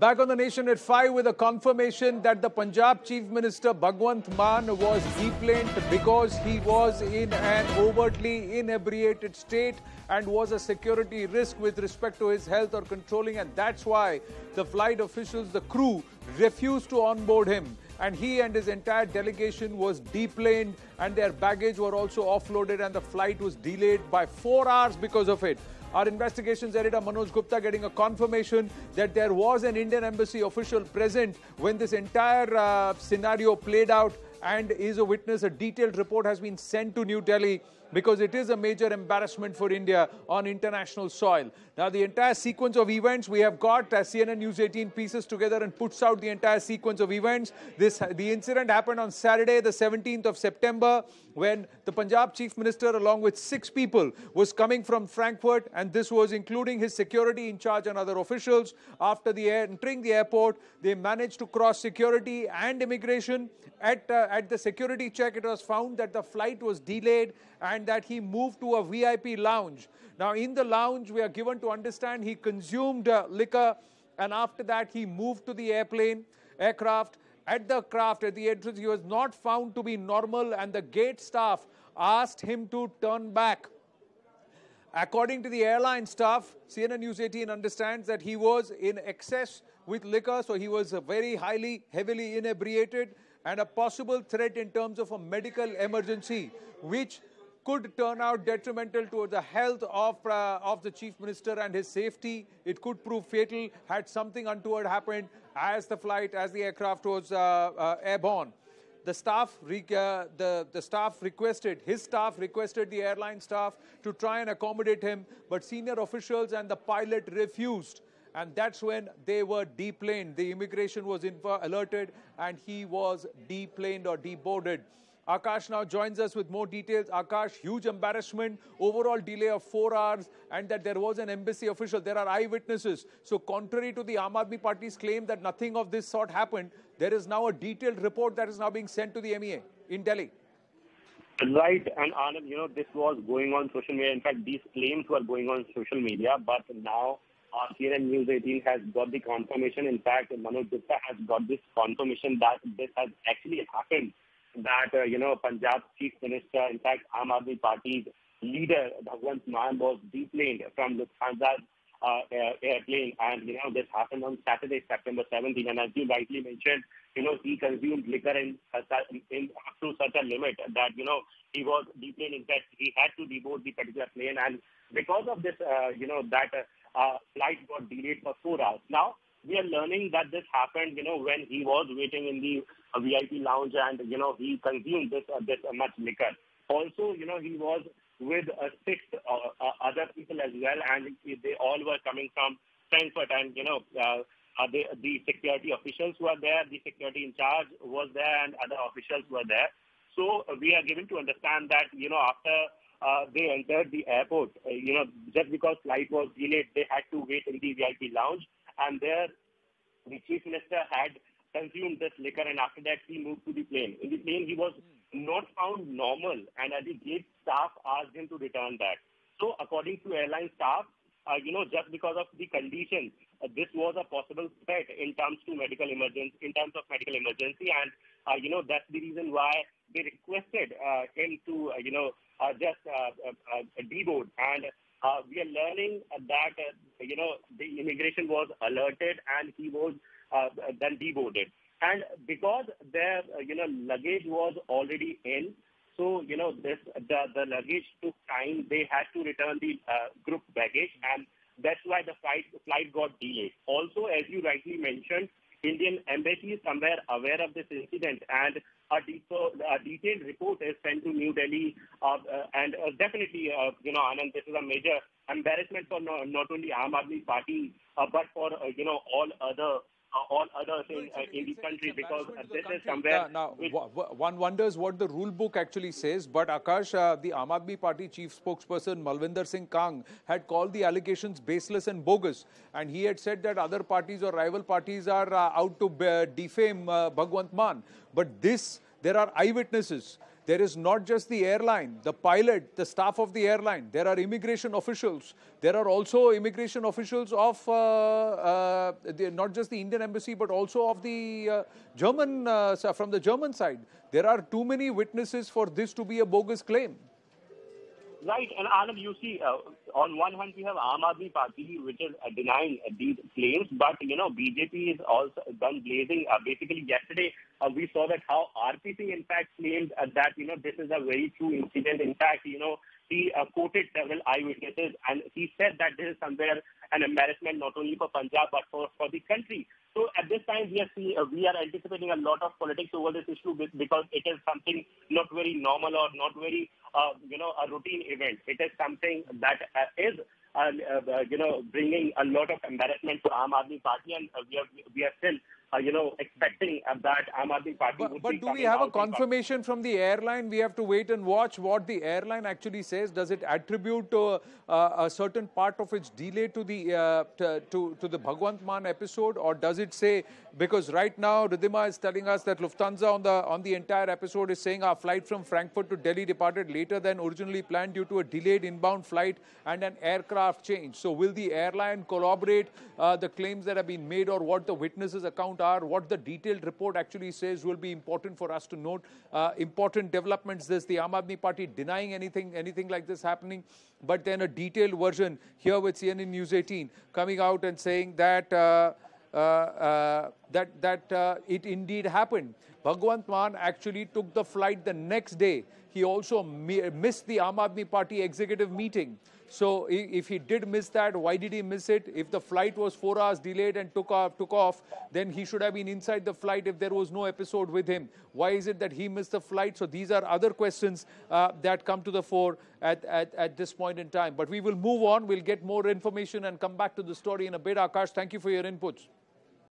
Back on the nation at 5 with a confirmation that the Punjab Chief Minister Bhagwant Mann was deplaned because he was in an overtly inebriated state and was a security risk with respect to his health or controlling and that's why the flight officials, the crew refused to onboard him and he and his entire delegation was deplaned and their baggage were also offloaded and the flight was delayed by 4 hours because of it. Our investigations editor Manoj Gupta getting a confirmation that there was an Indian embassy official present when this entire uh, scenario played out and is a witness. A detailed report has been sent to New Delhi because it is a major embarrassment for India on international soil. Now, the entire sequence of events we have got as CNN News 18 pieces together and puts out the entire sequence of events. This the incident happened on Saturday, the 17th of September, when the Punjab Chief Minister, along with six people, was coming from Frankfurt, and this was including his security in charge and other officials. After the air, entering the airport, they managed to cross security and immigration. At uh, at the security check, it was found that the flight was delayed and that he moved to a VIP lounge. Now, in the lounge, we are given to understand he consumed uh, liquor, and after that, he moved to the airplane, aircraft. At the craft, at the entrance, he was not found to be normal, and the gate staff asked him to turn back. According to the airline staff, CNN News 18 understands that he was in excess with liquor, so he was very highly, heavily inebriated, and a possible threat in terms of a medical emergency, which could turn out detrimental to the health of, uh, of the chief minister and his safety. It could prove fatal had something untoward happened as the flight, as the aircraft was uh, uh, airborne. The staff, uh, the, the staff requested, his staff requested the airline staff to try and accommodate him, but senior officials and the pilot refused and that's when they were deplaned. The immigration was alerted and he was deplaned or deboarded. Akash now joins us with more details. Akash, huge embarrassment, overall delay of four hours, and that there was an embassy official. There are eyewitnesses. So, contrary to the Aam Party's claim that nothing of this sort happened, there is now a detailed report that is now being sent to the MEA in Delhi. Right, and Anand, you know, this was going on social media. In fact, these claims were going on social media, but now uh, CNN News 18 has got the confirmation. In fact, Manoj Gupta has got this confirmation that this has actually happened that, uh, you know, Punjab Chief Minister, in fact, Aam Aadmi Party's leader, Bhagwant Mann, was deplaned from Lufthansa's uh, airplane. And, you know, this happened on Saturday, September 17th. And as you rightly mentioned, you know, he consumed liquor in, in, up to such a limit that, you know, he was deplaned. In fact, he had to deboard the particular plane. And because of this, uh, you know, that uh, flight got delayed for four hours. Now, we are learning that this happened, you know, when he was waiting in the uh, VIP lounge and, you know, he consumed this, uh, this much liquor. Also, you know, he was with uh, six uh, other people as well, and they all were coming from Frankfurt. And, you know, uh, uh, the, the security officials were there, the security in charge was there, and other officials were there. So uh, we are given to understand that, you know, after uh, they entered the airport, uh, you know, just because flight was delayed, they had to wait in the VIP lounge and there the chief minister had consumed this liquor and after that he moved to the plane. In the plane he was not found normal and at the gate staff asked him to return back. So according to airline staff, uh, you know, just because of the condition, uh, this was a possible threat in terms to medical emergency, in terms of medical emergency, and uh, you know that's the reason why they requested uh, him to, uh, you know, uh, just deboard and uh, we are learning that, uh, you know, the immigration was alerted and he was uh, then deboarded. And because their, uh, you know, luggage was already in, so, you know, this the, the luggage took time. They had to return the uh, group baggage and that's why the flight, flight got delayed. Also, as you rightly mentioned, Indian embassy is somewhere aware of this incident and a, a detailed report is sent to New Delhi. Uh, uh, and uh, definitely, uh, you know, Anand, this is a major embarrassment for no, not only Aam Aadmi Party, uh, but for, uh, you know, all other all other things uh, in the country because uh, this is somewhere. now, one wonders what the rule book actually says, but Akash, uh, the Aam Aadmi Party chief spokesperson Malvinder Singh Kang had called the allegations baseless and bogus, and he had said that other parties or rival parties are uh, out to defame uh, Bhagwant Mann. But this, there are eyewitnesses there is not just the airline, the pilot, the staff of the airline. There are immigration officials. There are also immigration officials of uh, uh, the, not just the Indian embassy, but also of the uh, German, uh, from the German side. There are too many witnesses for this to be a bogus claim. Right, and Anand, you see, uh, on one hand, we have Aam Aadmi Party, which is uh, denying uh, these claims, but, you know, BJP is also done blazing. Uh, basically, yesterday, uh, we saw that how RPC, in fact, claimed uh, that, you know, this is a very true incident. In fact, you know, he quoted several eyewitnesses, and he said that this is somewhere an embarrassment not only for Punjab, but for, for the country. This time, we are, see, uh, we are anticipating a lot of politics over this issue because it is something not very normal or not very, uh, you know, a routine event. It is something that uh, is, uh, uh, you know, bringing a lot of embarrassment to Aam Aadmi Party, and uh, we are we are still uh, you know, expecting that Aam Aadmi Party but, would but do we have a confirmation from the airline? We have to wait and watch what the airline actually says. Does it attribute uh, a certain part of its delay to the uh, to, to, to the Bhagwant Mann episode, or does it say because right now Ridhima is telling us that Lufthansa on the on the entire episode is saying our flight from Frankfurt to Delhi departed later than originally planned due to a delayed inbound flight and an aircraft change. So will the airline corroborate uh, the claims that have been made, or what the witnesses account are, what the detailed report actually says will be important for us to note. Uh, important developments this, the Aam Aadmi Party denying anything, anything like this happening, but then a detailed version here with CNN News 18 coming out and saying that uh, uh, uh, that, that uh, it indeed happened. Bhagwant Mann actually took the flight the next day. He also missed the Aam Aadmi Party executive meeting. So if he did miss that, why did he miss it? If the flight was four hours delayed and took off, took off, then he should have been inside the flight if there was no episode with him. Why is it that he missed the flight? So these are other questions uh, that come to the fore at, at, at this point in time. But we will move on. We'll get more information and come back to the story in a bit. Akash, thank you for your inputs.